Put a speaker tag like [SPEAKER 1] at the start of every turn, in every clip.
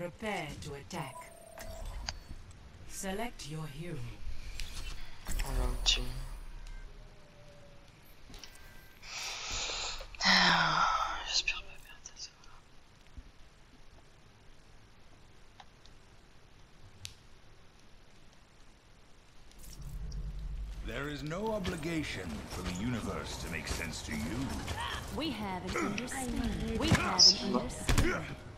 [SPEAKER 1] Prepare to attack. Select your hero.
[SPEAKER 2] On a. J'espère pas perdre ça.
[SPEAKER 3] There is no obligation for the universe to make sense to you.
[SPEAKER 4] We have an understanding. We have an understanding.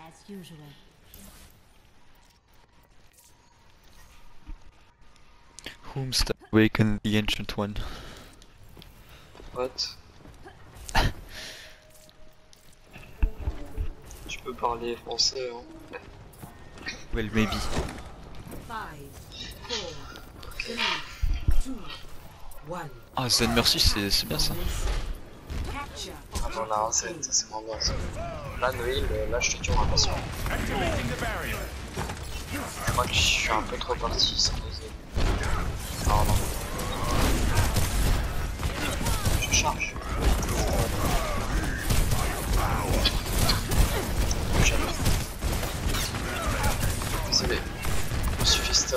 [SPEAKER 4] As usual.
[SPEAKER 5] Whomst awaken the ancient one?
[SPEAKER 2] What? Tu peux parler français, hein
[SPEAKER 5] Well, maybe.
[SPEAKER 1] Five, four, three, two, one.
[SPEAKER 5] Ah, Zen Mercy, c'est bien ça.
[SPEAKER 2] Ah non, là, c'est vraiment bien ça. Là, Noël, là, je te.
[SPEAKER 3] Activating the barrier.
[SPEAKER 2] Je crois que je suis un peu trop parti sans doser. Non, non. Je charge. Désolé. Je suis fait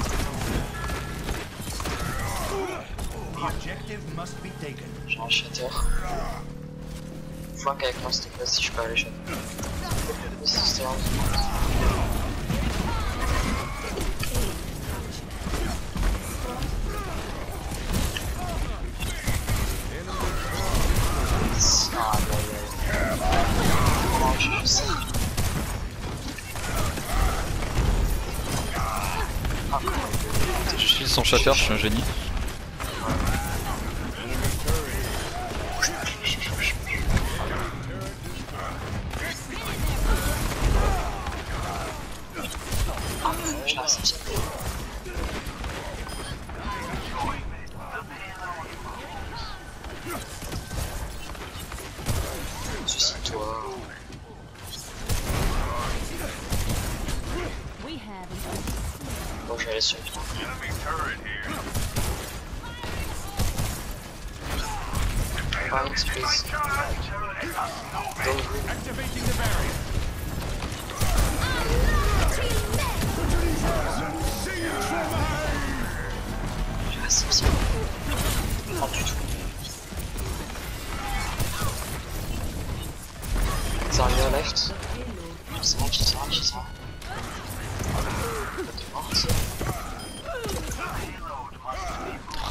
[SPEAKER 2] J'ai un shatter. Flanque avec moi s'il te plaît si je peux aller shatter. C'est un- Ah, aïe, aïe, aïe. Oh, je je sais. Ah,
[SPEAKER 5] Je suis son shatter, je suis un génie.
[SPEAKER 4] We have an understanding.
[SPEAKER 2] Bon, je vais aller sur le plan. Points, please. Don't move.
[SPEAKER 3] Activating the barrier.
[SPEAKER 2] Je vais sortir. Pas du tout. Zarya left? C'est moi qui sors, qui sort.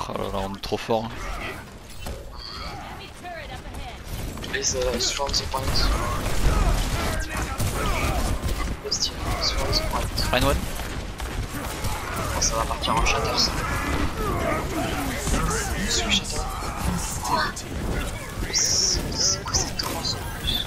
[SPEAKER 5] Oh là là, on est trop fort. hein.
[SPEAKER 2] Please uh, surround the point. Team, surround the point.
[SPEAKER 5] Fine one
[SPEAKER 2] Oh, ça va partir en shatter ça. Sous shatter. C'est quoi cette transe en plus?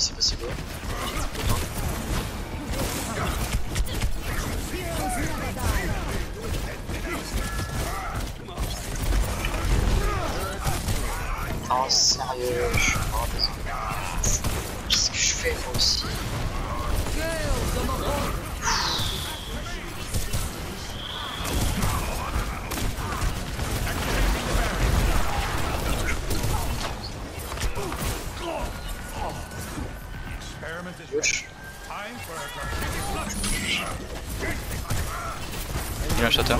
[SPEAKER 2] putain. C'est possible. Oh sérieux, je suis mort. Qu'est-ce que je fais moi aussi?
[SPEAKER 5] Il a.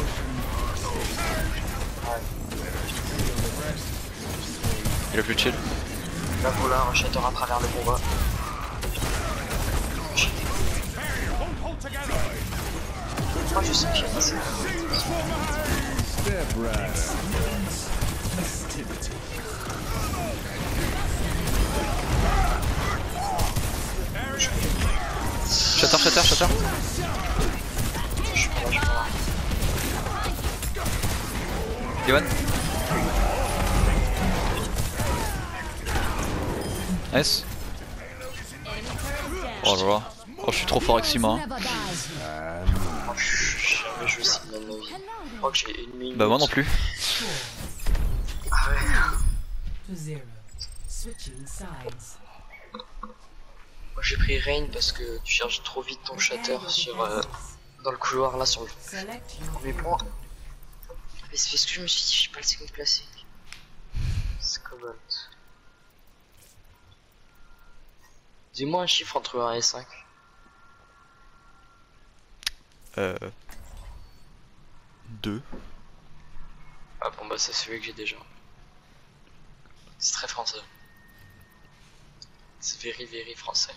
[SPEAKER 5] Il plus de shield.
[SPEAKER 2] Là voilà, un shatter à travers le combat. Je sais que j'ai passé.
[SPEAKER 3] Step right.
[SPEAKER 5] Shatter, shatter, shatter.
[SPEAKER 2] Je suis pas là, je suis pas là.
[SPEAKER 5] Evan. Nice. Oh là là. Oh, je suis trop fort avec Sima. hein.
[SPEAKER 2] Jamais joué de ma. Je crois que j'ai une minute.
[SPEAKER 5] Bah, moi non plus.
[SPEAKER 2] Moi j'ai pris Rain parce que tu charges trop vite ton shatter sur, euh, dans le couloir là sur le premier point. Mais c'est ce que je me suis dit, je suis pas le second placé. C'est Cobalt. Dis-moi un chiffre entre 1 et 5.
[SPEAKER 5] Euh. 2.
[SPEAKER 2] Ah bon bah c'est celui que j'ai déjà. C'est très français. C'est very very français.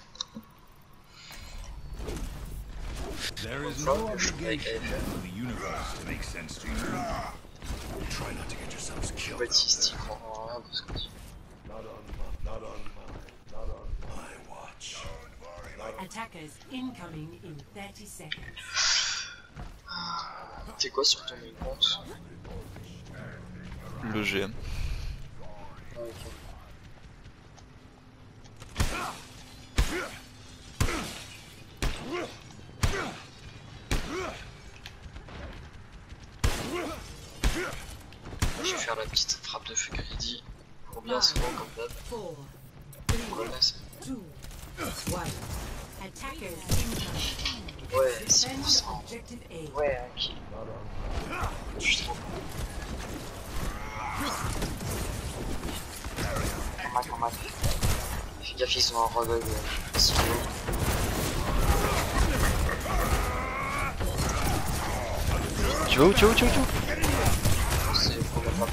[SPEAKER 3] There is no obligation the universe to make sense to you. Try not to get yourselves killed.
[SPEAKER 2] Baptiste il rien de ce
[SPEAKER 1] attackers incoming in 30 seconds.
[SPEAKER 2] T'es quoi sur ton compte
[SPEAKER 5] Le GM.
[SPEAKER 2] Ah. Je vais faire la petite frappe de feu greedy pour bien souvent comme d'hab.
[SPEAKER 1] Four,
[SPEAKER 2] Voilà, c'est-. Ouais, c'est
[SPEAKER 1] Defend
[SPEAKER 2] pour ça.
[SPEAKER 1] objective A.
[SPEAKER 2] Ouais, ok. Je suis trop pas mal. Fais gaffe, ils sont en solo.
[SPEAKER 5] Tu vas où, tu vas où, tu vas où, tu vas où?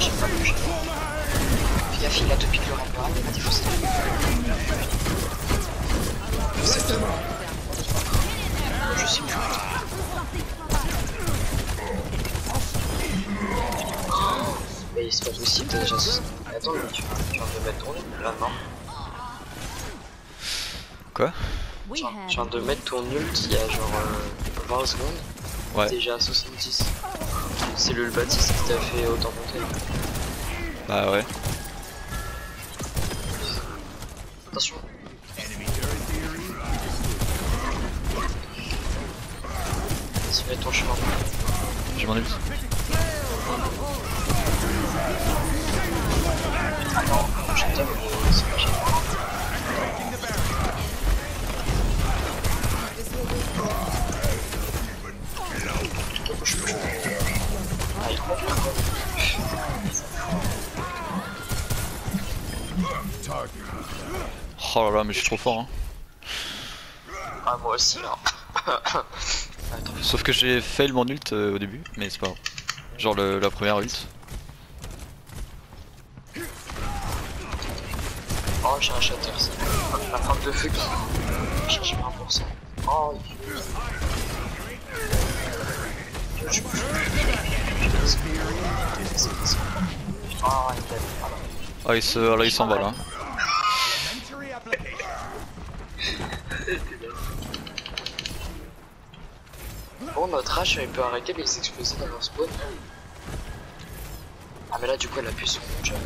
[SPEAKER 2] Non, j'ai pas touché. Fais gaffe, il a deux piques le Reaper, il va défoncer. Je sais. Je plus. Mais c'est pas possible, t'as déjà. Attends, mais tu, tu viens de mettre ton ult là, non
[SPEAKER 5] Quoi
[SPEAKER 2] Tu viens- de mettre ton ult il y a genre euh, 20 secondes.
[SPEAKER 5] Ouais.
[SPEAKER 2] Déjà à 70. C'est le Baptiste qui t'a fait autant monter.
[SPEAKER 5] Bah ouais.
[SPEAKER 2] Attention. Vas-y, mets ton chemin.
[SPEAKER 5] J'ai mon ult.
[SPEAKER 2] Mais
[SPEAKER 5] je suis trop fort. Hein.
[SPEAKER 2] Ah, moi aussi, là. Attends,
[SPEAKER 5] Sauf que j'ai fail mon ult euh, au début, mais c'est pas grave. Genre le- la première ult.
[SPEAKER 2] Oh, j'ai un shatter. Oh, La frappe de feu qui. Cherche 20%. Oh, il Je- Ah, il. Ah,
[SPEAKER 5] il s'en va là.
[SPEAKER 2] Bon, notre hache, il peut arrêter les exploser dans leur spawn. Ah, mais là, du coup, elle appuie sur mon job.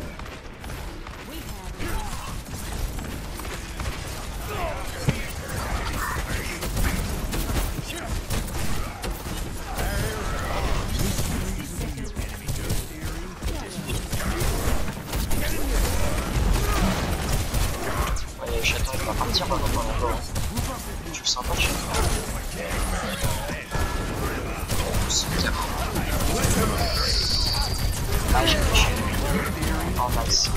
[SPEAKER 2] Ouais, j'attends, il va partir maintenant.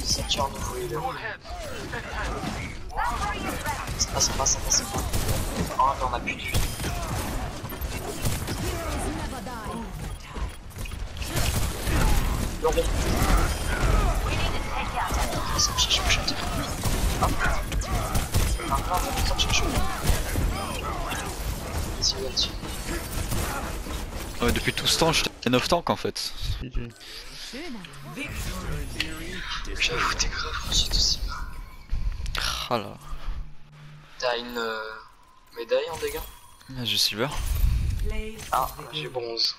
[SPEAKER 2] Nouveau il est Ça passe, ça passe, ça passe, ça passe Oh mais on a plus de vie Ça me cherche ça me cherche Vas-y
[SPEAKER 5] Ouais, depuis tout ce temps, j'étais 9 tanks en fait.
[SPEAKER 2] J'avoue t'es grave ensuite aussi
[SPEAKER 5] Ah là.
[SPEAKER 2] T'as une euh, médaille en dégâts?
[SPEAKER 5] Ah, J'ai silver.
[SPEAKER 2] Ah j'ai bronze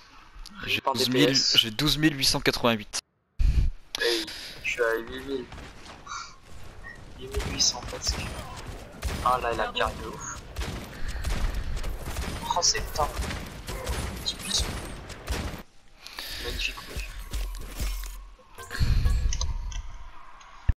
[SPEAKER 5] J'ai
[SPEAKER 2] Par
[SPEAKER 5] 12, 000
[SPEAKER 2] DPS.
[SPEAKER 5] j'ai 12 888.
[SPEAKER 2] Hey, je suis à 8000 8800 presque Ah là il a bien de ouf Oh c'est plus